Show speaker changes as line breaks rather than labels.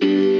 Bye.